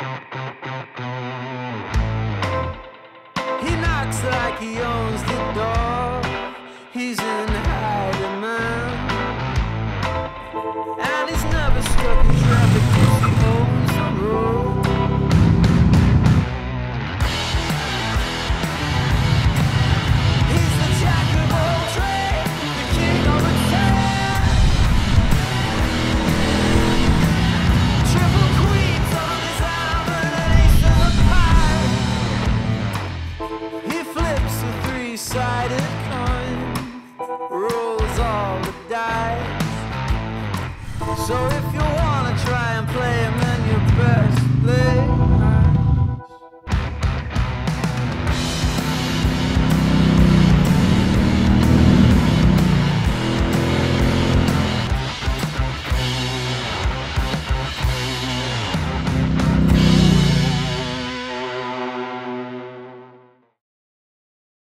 He knocks like he owns the door. He's in high demand. And he's never struck sided coin rolls all the dice. So if you're